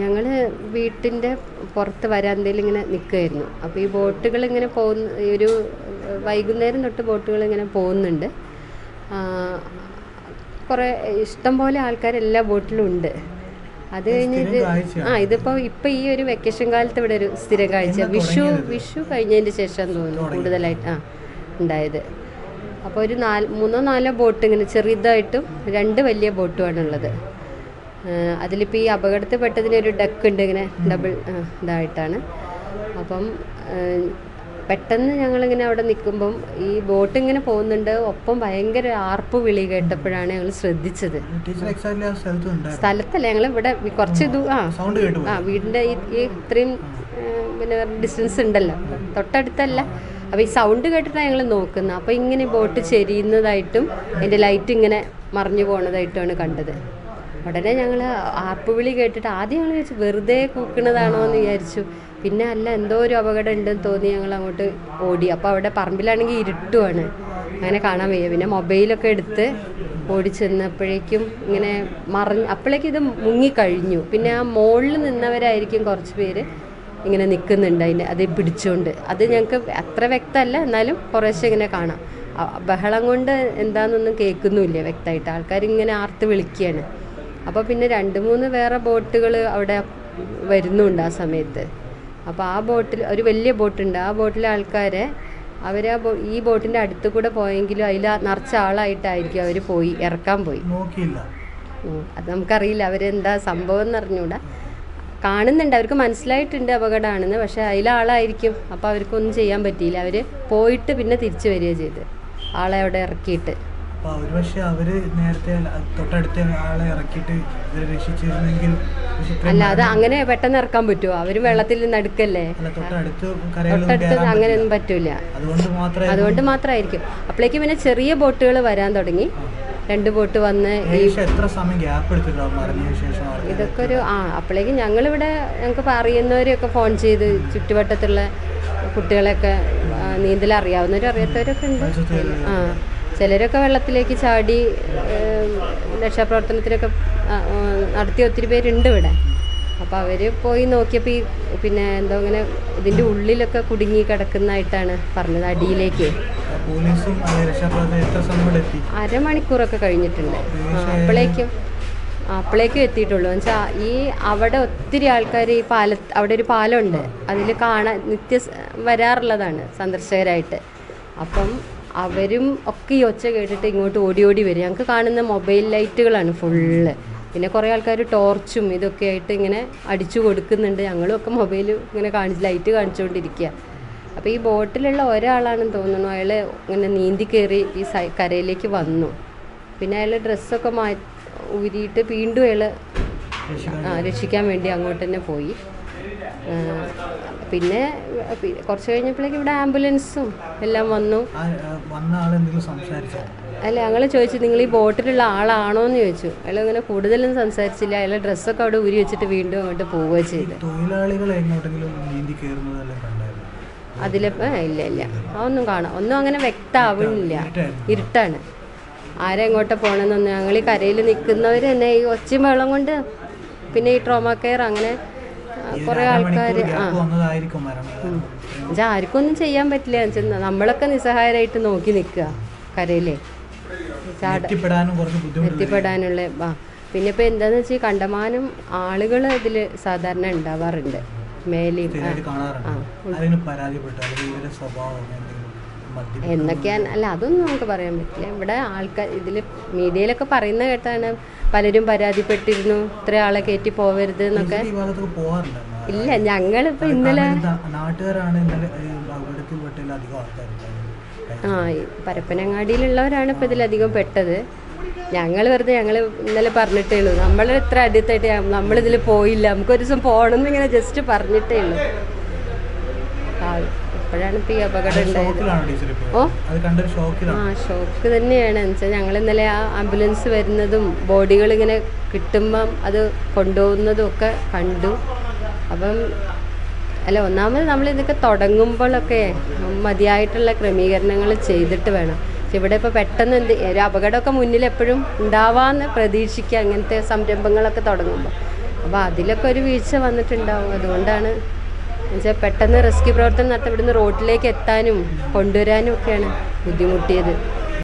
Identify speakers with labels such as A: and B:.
A: ഞങ്ങൾ വീട്ടിന്റെ പുറത്ത് വരാന്തയിൽ ഇങ്ങനെ നിൽക്കുമായിരുന്നു അപ്പോൾ ഈ ബോട്ടുകൾ ഇങ്ങനെ പോകുന്ന ഒരു വൈകുന്നേരം തൊട്ട് ബോട്ടുകൾ ഇങ്ങനെ പോകുന്നുണ്ട്. കുറേ ഇഷ്ടം പോലെ ആൾക്കാർ എല്ലാ ബോട്ടിലും ഉണ്ട്. അത് കഴിഞ്ഞ് ഇത് ആ ഇതിപ്പോൾ ഇപ്പം ഈ ഒരു വെക്കേഷൻ കാലത്ത് ഇവിടെ ഒരു സ്ഥിരം കാഴ്ച വിഷു വിഷു കഴിഞ്ഞതിന്റെ ശേഷം തോന്നുന്നു കൂടുതലായിട്ട് ആ ഉണ്ടായത്. അപ്പോൾ ഒരു നാല് മൂന്നോ നാലോ ബോട്ട് ഇങ്ങനെ ചെറുതായിട്ടും രണ്ട് വലിയ ബോട്ടുമാണുള്ളത് അതിലിപ്പോൾ ഈ അപകടത്തിൽ പെട്ടതിന് ഒരു ഡക്ക് ഉണ്ട് ഇങ്ങനെ ഡബിൾ ഇതായിട്ടാണ്. അപ്പം പെട്ടെന്ന് ഞങ്ങളിങ്ങനെ അവിടെ നിൽക്കുമ്പം ഈ ബോട്ട് ഇങ്ങനെ പോകുന്നുണ്ട്. ഒപ്പം ഭയങ്കര ആർപ്പ് വിളി കേട്ടപ്പോഴാണ് ഞങ്ങൾ ശ്രദ്ധിച്ചത്. സ്ഥലത്തല്ല ഞങ്ങൾ ഇവിടെ കുറച്ച് ആ ആ വീടിന്റെ ഈ ഇത്രയും പിന്നെ ഡിസ്റ്റൻസ് ഉണ്ടല്ലോ. തൊട്ടടുത്തല്ല. അപ്പോൾ ഈ സൗണ്ട് കേട്ടിട്ടാണ് ഞങ്ങൾ നോക്കുന്നത്. അപ്പോൾ ഇങ്ങനെ ബോട്ട് ചെരിയുന്നതായിട്ടും അതിന്റെ ലൈറ്റ് ഇങ്ങനെ മറിഞ്ഞു പോണതായിട്ടുമാണ് കണ്ടത്. ഉടനെ ഞങ്ങൾ ആർപ്പുവിളി കേട്ടിട്ട് ആദ്യം ഞങ്ങൾ വിചാരിച്ചു വെറുതെ കൂക്കണതാണോ എന്ന് വിചാരിച്ചു. പിന്നെ അല്ല എന്തോ ഒരു അപകടം ഉണ്ടെന്ന് തോന്നി ഞങ്ങൾ അങ്ങോട്ട് ഓടി. അപ്പോൾ അവിടെ പറമ്പിലാണെങ്കിൽ ഇരുട്ടുമാണ് അങ്ങനെ കാണാൻ വയ്യ. പിന്നെ മൊബൈലൊക്കെ എടുത്ത് ഓടി ചെന്നപ്പോഴേക്കും ഇങ്ങനെ മറിഞ്ഞ് അപ്പോഴേക്കും ഇത് മുങ്ങിക്കഴിഞ്ഞു. പിന്നെ ആ മുകളിൽ നിന്നവരായിരിക്കും കുറച്ച് പേര് ഇങ്ങനെ നിൽക്കുന്നുണ്ട് അതിന്റെ അത് പിടിച്ചുകൊണ്ട് അത് ഞങ്ങൾക്ക് അത്ര വ്യക്തമല്ല എന്നാലും കുറേശ്ശെ ഇങ്ങനെ കാണാം. ബഹളം കൊണ്ട് എന്താണെന്നൊന്നും കേൾക്കുന്നുമില്ല വ്യക്തമായിട്ട്. ആൾക്കാർ ഇങ്ങനെ ആർത്ത് വിളിക്കുകയാണ് അപ്പോൾ പിന്നെ രണ്ട് മൂന്ന് വേറെ ബോട്ടുകൾ അവിടെ വരുന്നുണ്ട് ആ സമയത്ത്. അപ്പോൾ ആ ബോട്ടിൽ ഒരു വലിയ ബോട്ടുണ്ട്. ആ ബോട്ടിലെ ആൾക്കാരെ അവർ ആ ഈ ബോട്ടിന്റെ അടുത്ത് കൂടെ പോയെങ്കിലും അതിൽ നിറച്ച ആളായിട്ടായിരിക്കും അവർ പോയി ഇറക്കാൻ പോയി. അത് നമുക്കറിയില്ല. അവരെന്താ സംഭവം എന്ന് അറിഞ്ഞൂടാ. കാണുന്നുണ്ട്. അവർക്ക് മനസ്സിലായിട്ടുണ്ട് അപകടമാണെന്ന്. പക്ഷെ അതിലാളായിരിക്കും അപ്പോൾ അവർക്കൊന്നും ചെയ്യാൻ പറ്റിയില്ല. അവർ പോയിട്ട് പിന്നെ തിരിച്ചു വരിക ചെയ്ത് ആളെ അവിടെ ഇറക്കിയിട്ട്.
B: അപ്പൊ ഒരുപക്ഷെ അവർ നേരത്തെ അല്ല- തൊട്ടടുത്ത ആളെ ഇറക്കിയിട്ട് ഇവരെ രക്ഷിച്ചിരുന്നെങ്കിൽ പക്ഷെ
A: അല്ല അത് അങ്ങനെ പെട്ടെന്ന് ഇറക്കാൻ പറ്റുമോ അവർ വെള്ളത്തിൽ നടുക്കല്ലേ
B: അടുക്കല്ലേ? തൊട്ടടുത്ത്
A: അങ്ങനെയൊന്നും പറ്റൂല.
B: അതുകൊണ്ട് മാത്രമേ
A: അതുകൊണ്ട് മാത്രമായിരിക്കും. അപ്പോഴേക്കും പിന്നെ ചെറിയ ബോട്ടുകൾ വരാൻ തുടങ്ങി. രണ്ട് ബോട്ട് വന്ന്? ഇതൊക്കെ ഒരു ആ അപ്പോഴേക്കും ഞങ്ങളിവിടെ ഞങ്ങൾക്ക് അറിയുന്നവരെയൊക്കെ ഫോൺ ചെയ്ത് ചുറ്റുവട്ടത്തുള്ള കുട്ടികളെയൊക്കെ നീന്തൽ അറിയാവുന്നവരും അറിയാത്തവരൊക്കെ ഉണ്ട്. ആ. ചിലരൊക്കെ വെള്ളത്തിലേക്ക് ചാടി രക്ഷാപ്രവർത്തനത്തിലൊക്കെ നടത്തിയ ഒത്തിരി പേരുണ്ട് ഇവിടെ. അപ്പോൾ അവർ പോയി നോക്കിയപ്പോൾ ഈ പിന്നെ എന്തോ ഇങ്ങനെ ഇതിന്റെ ഉള്ളിലൊക്കെ കുടുങ്ങി കിടക്കുന്നതായിട്ടാണ് പറഞ്ഞത് അടിയിലേക്ക്. അരമണിക്കൂറൊക്കെ കഴിഞ്ഞിട്ടുണ്ട്. അപ്പോഴേക്കും അപ്പോഴേക്കും എത്തിയിട്ടുള്ളൂ. എന്നുവെച്ചാൽ ഈ അവിടെ ഒത്തിരി ആൾക്കാർ ഈ പാല അവിടെ ഒരു പാലമുണ്ട് അതിൽ കാണാൻ നിത്യ വരാറുള്ളതാണ് സന്ദർശകരായിട്ട്. അപ്പം അവരും ഒക്കെ ഈ ഒച്ച കേട്ടിട്ട് ഇങ്ങോട്ട് ഓടി ഓടി വരും. ഞങ്ങൾക്ക് കാണുന്ന മൊബൈൽ ലൈറ്റുകളാണ് ഫുള്ള് പിന്നെ കുറേ ആൾക്കാർ ടോർച്ചും ഇതൊക്കെ ആയിട്ട് ഇങ്ങനെ അടിച്ചു കൊടുക്കുന്നുണ്ട്. ഞങ്ങളും ഒക്കെ മൊബൈൽ ഇങ്ങനെ കാണിച്ച് ലൈറ്റ് കാണിച്ചുകൊണ്ടിരിക്കുക അപ്പോൾ ഈ ബോട്ടിലുള്ള ഒരാളാണെന്ന് തോന്നുന്നു. അയാൾ ഇങ്ങനെ നീന്തി കയറി ഈ കരയിലേക്ക് വന്നു. പിന്നെ അയാൾ ഡ്രസ്സൊക്കെ മാ ഊരിയിട്ട് വീണ്ടും അയാൾ രക്ഷിക്കാൻ വേണ്ടി അങ്ങോട്ട് തന്നെ പോയി. പിന്നെ കുറച്ച് കഴിഞ്ഞപ്പോഴേക്കും ഇവിടെ ആംബുലൻസും എല്ലാം വന്നു. അല്ല ഞങ്ങൾ ചോദിച്ചു നിങ്ങൾ ഈ ബോട്ടിലുള്ള ആളാണോ എന്ന് ചോദിച്ചു. അയാൾ അങ്ങനെ കൂടുതലും സംസാരിച്ചില്ല. അയാളെ ഡ്രസ്സൊക്കെ അവിടെ ഊരി വെച്ചിട്ട് വീണ്ടും അങ്ങോട്ട് പോവുക ചെയ്തു. അതിൽ ഇല്ല ഇല്ല. അതൊന്നും കാണാം. ഒന്നും അങ്ങനെ വ്യക്തമാവുന്നില്ല. ഇരുട്ടാണ്. ആരെ എങ്ങോട്ടാ പോകണമെന്നൊന്നും ഞങ്ങൾ ഈ കരയിൽ നിൽക്കുന്നവർ തന്നെ ഈ ഒച്ചയും വെള്ളം കൊണ്ട് പിന്നെ ഈ ട്രോമ കെയർ അങ്ങനെ കുറേ ആൾക്കാർ ആ. എന്നുവെച്ചാൽ ആർക്കും ഒന്നും ചെയ്യാൻ പറ്റില്ല. എന്നുവെച്ചാൽ നമ്മളൊക്കെ നിസ്സഹായരായിട്ട് നോക്കി നിൽക്കുക കരയിലേ. എത്തിപ്പെടാനുള്ള ആ. പിന്നെ ഇപ്പോൾ എന്താന്ന് വെച്ചാൽ കണ്ടമാനം ആളുകൾ ഇതിൽ സാധാരണ ഉണ്ടാവാറുണ്ട്. മേലെയും എന്നൊക്കെയാണ് അല്ല അതൊന്നും നമുക്ക് പറയാൻ പറ്റില്ല. ഇവിടെ ആൾക്കാർ ഇതിൽ മീഡിയയിലൊക്കെ പറയുന്ന കേട്ടാണ് പലരും പരാതിപ്പെട്ടിരുന്നു ഇത്ര ആളെ കയറ്റി പോവരുത് എന്നൊക്കെ. ഇല്ല ഞങ്ങളിപ്പോ ഇന്നലെ
B: നാട്ടുകാരാണ് ഇന്നലെ അധികം
A: ആ പരപ്പനങ്ങാടിയിലുള്ളവരാണ് ഇപ്പൊ ഇതിലധികം പെട്ടത്. ഞങ്ങൾ വെറുതെ ഞങ്ങൾ ഇന്നലെ പറഞ്ഞിട്ടേ ഉള്ളൂ. നമ്മൾ ഇത്ര അടുത്തായിട്ട് നമ്മളിതിൽ പോയില്ല. നമുക്ക് ഒരു ദിവസം പോകണം എന്നിങ്ങനെ ജസ്റ്റ് പറഞ്ഞിട്ടേ ഉള്ളൂ. ഇപ്പോഴാണ് ഇപ്പൊ ഈ അപകടം ഉണ്ടായത്. ഓ? ആ ഷോക്ക് തന്നെയാണ്. വെച്ചാൽ ഞങ്ങൾ ഇന്നലെ ആ ആംബുലൻസ് വരുന്നതും ബോഡികൾ ഇങ്ങനെ കിട്ടുമ്പം അത് കൊണ്ടുപോകുന്നതും ഒക്കെ കണ്ടു. അപ്പം അല്ല ഒന്നാമത് നമ്മൾ ഇതൊക്കെ തുടങ്ങുമ്പോഴൊക്കെ മതിയായിട്ടുള്ള ക്രമീകരണങ്ങൾ ചെയ്തിട്ട് വേണം. ഇവിടെ ഇപ്പോൾ പെട്ടെന്ന് എന്ത് ഒരു അപകടമൊക്കെ മുന്നിൽ എപ്പോഴും ഉണ്ടാവാന്ന് പ്രതീക്ഷിക്കുക അങ്ങനത്തെ സംരംഭങ്ങളൊക്കെ തുടങ്ങുമ്പോൾ. അപ്പോൾ അതിലൊക്കെ ഒരു വീഴ്ച വന്നിട്ടുണ്ടാവും. അതുകൊണ്ടാണ് എന്നുവെച്ചാൽ പെട്ടെന്ന് റെസ്ക്യൂ പ്രവർത്തനം നടത്തി ഇവിടുന്ന് റോട്ടിലേക്ക് എത്താനും കൊണ്ടുവരാനും ഒക്കെയാണ് ബുദ്ധിമുട്ടിയത്.